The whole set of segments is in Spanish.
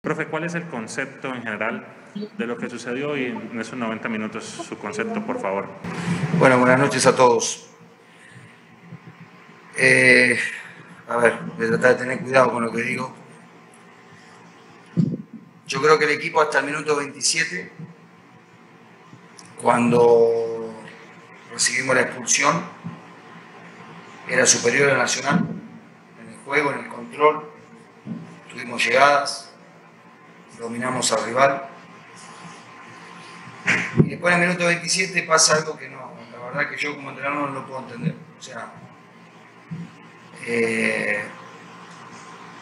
Profe, ¿cuál es el concepto en general de lo que sucedió hoy en esos 90 minutos? Su concepto, por favor. Bueno, buenas noches a todos. Eh, a ver, voy a tratar de tener cuidado con lo que digo. Yo creo que el equipo hasta el minuto 27, cuando recibimos la expulsión, era superior al Nacional en el juego, en el control. Tuvimos llegadas, dominamos al rival. Y después en el minuto 27 pasa algo que no, la verdad que yo como entrenador no lo puedo entender. O sea, eh,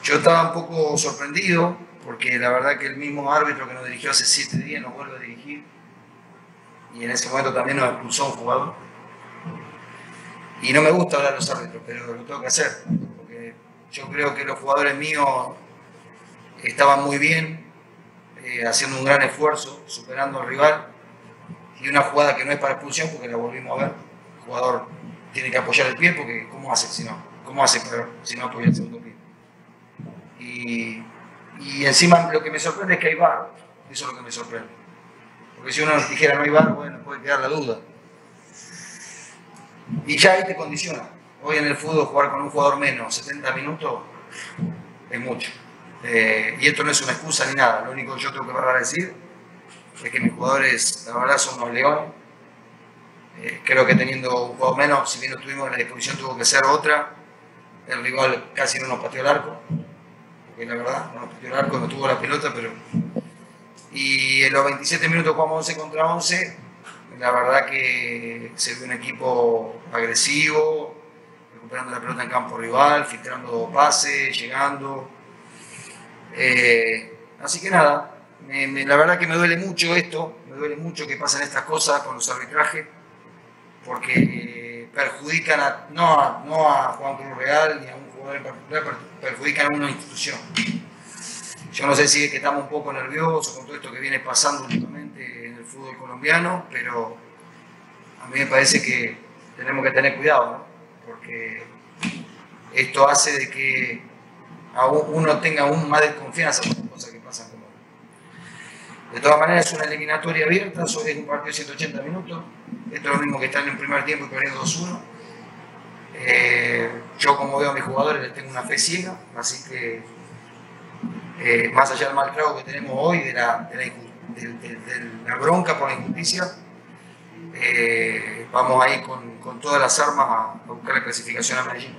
yo estaba un poco sorprendido porque la verdad que el mismo árbitro que nos dirigió hace siete días nos vuelve a dirigir y en ese momento también nos expulsó un jugador. Y no me gusta hablar de los árbitros, pero lo tengo que hacer, porque yo creo que los jugadores míos estaban muy bien, eh, haciendo un gran esfuerzo, superando al rival, y una jugada que no es para expulsión porque la volvimos a ver. El jugador tiene que apoyar el pie porque ¿cómo hace si no? ¿Cómo hace si no apoya el segundo pie? Y, y encima lo que me sorprende es que hay bar. Eso es lo que me sorprende. Porque si uno nos dijera no hay bar, bueno, puede quedar la duda. Y ya ahí te condiciona. Hoy en el fútbol jugar con un jugador menos 70 minutos es mucho. Eh, y esto no es una excusa ni nada. Lo único que yo tengo que a decir es que mis jugadores, la verdad, son unos leones. Eh, creo que teniendo un jugador menos, si bien no tuvimos la disposición, tuvo que ser otra. El rival casi no nos pateó el arco. Porque la verdad, no nos pateó el arco, no tuvo la pelota, pero. Y en los 27 minutos jugamos 11 contra 11. La verdad que se ve un equipo agresivo, recuperando la pelota en campo rival, filtrando pases, llegando. Eh, así que nada, la verdad que me duele mucho esto, me duele mucho que pasen estas cosas con los arbitrajes, porque perjudican a, no, a, Juan Cruz Real ni a un jugador en particular, perjudican a una institución. Yo no sé si es que estamos un poco nerviosos con todo esto que viene pasando últimamente en el fútbol colombiano, pero a mí me parece que tenemos que tener cuidado, porque esto hace de que uno tenga aún más desconfianza las cosas que pasan de todas maneras, es una eliminatoria abierta, es un partido de 180 minutos. Esto es lo mismo que estar en el primer tiempo y perdiendo 2-1. Eh, yo, como veo a mis jugadores, les tengo una fe ciega, así que eh, más allá del mal trago que tenemos hoy, de la, bronca por la injusticia, eh, vamos ahí con, con, todas las armas a buscar la clasificación a Medellín.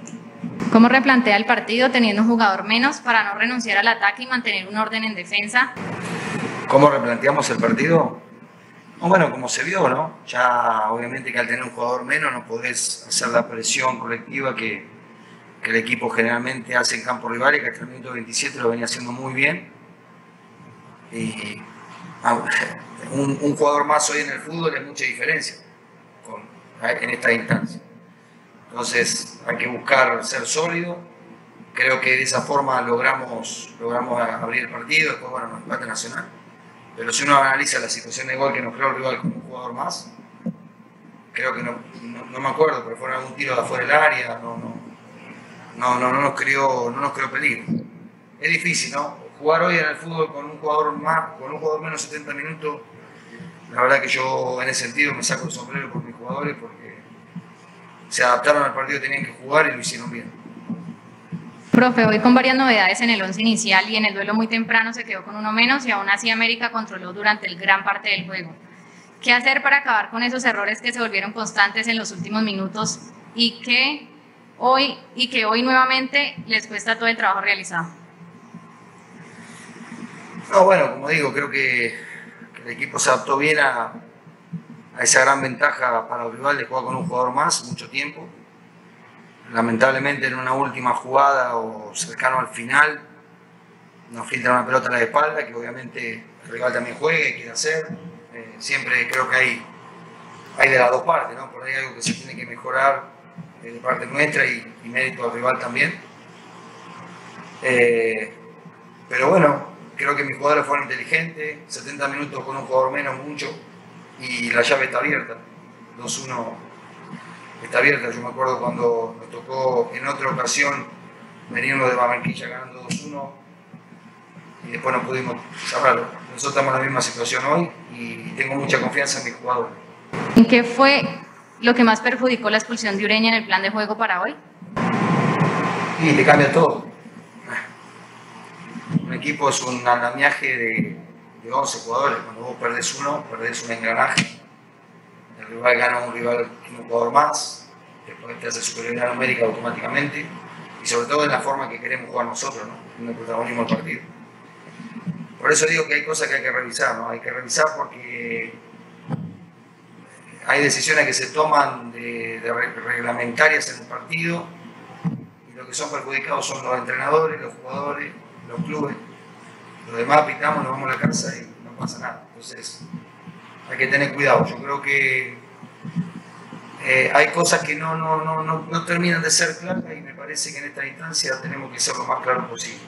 ¿Cómo replantea el partido teniendo un jugador menos para no renunciar al ataque y mantener un orden en defensa? ¿Cómo replanteamos el partido? Bueno, como se vio, ¿no? Ya obviamente que al tener un jugador menos no podés hacer la presión colectiva que, el equipo generalmente hace en campo rival y que hasta el minuto 27 lo venía haciendo muy bien. Y ah, un, un, jugador más hoy en el fútbol es mucha diferencia con, en esta instancia. Entonces hay que buscar ser sólido. Creo que de esa forma logramos, logramos abrir el partido, después bueno, nos empate nacional. Pero si uno analiza la situación de gol que nos creó el rival con un jugador más, creo que no, no, me acuerdo, pero fue algún tiro de afuera del área, no, no, no, no, no, nos creó, no nos creó peligro. Es difícil, ¿no? Jugar hoy en el fútbol con un jugador más, con un jugador menos 70 minutos, la verdad que yo en ese sentido me saco el sombrero por mis jugadores porque se adaptaron al partido que tenían que jugar y lo hicieron bien. Profe, hoy con varias novedades en el once inicial y en el duelo muy temprano se quedó con uno menos y aún así América controló durante el gran parte del juego. ¿Qué hacer para acabar con esos errores que se volvieron constantes en los últimos minutos y que hoy, y que hoy nuevamente les cuesta todo el trabajo realizado? No, bueno, como digo, creo que, el equipo se adaptó bien a, a esa gran ventaja para el rival de jugar con un jugador más mucho tiempo lamentablemente en una última jugada o cercano al final nos filtra una pelota a la espalda que obviamente el rival también juegue, quiere hacer. Eh, siempre creo que hay, hay de las dos partes, ¿no? Por ahí hay algo que se tiene que mejorar de parte nuestra y, mérito al rival también. Eh, pero bueno, creo que mis jugadores fueron inteligentes, 70 minutos con un jugador menos mucho y la llave está abierta. 2-1 está abierta. Yo me acuerdo cuando nos tocó en otra ocasión venirnos de Barranquilla ganando 2-1. y después no pudimos cerrarlo. Nosotros estamos en la misma situación hoy y tengo mucha confianza en mis jugadores. ¿En qué fue lo que más perjudicó la expulsión de Ureña en el plan de juego para hoy? Y te cambia todo. Un equipo es un andamiaje de, de 11 jugadores. Cuando vos perdés uno, perdés un engranaje. El rival gana un rival, un jugador más. Después te hace superioridad numérica automáticamente. Y sobre todo en la forma que queremos jugar nosotros, ¿no? en el protagonismo del partido. Por eso digo que hay cosas que hay que revisar, ¿no? Hay que revisar porque hay decisiones que se toman de reglamentarias en el partido y lo que son perjudicados son los entrenadores, los jugadores, los clubes. Los demás pitamos, nos vamos a la casa y no pasa nada. Entonces, hay que tener cuidado. Yo creo que eh, hay cosas que no, no, no, no, terminan de ser claras y me parece que en esta instancia tenemos que ser lo más claro posible.